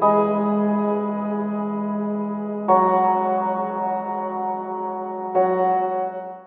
Thank you.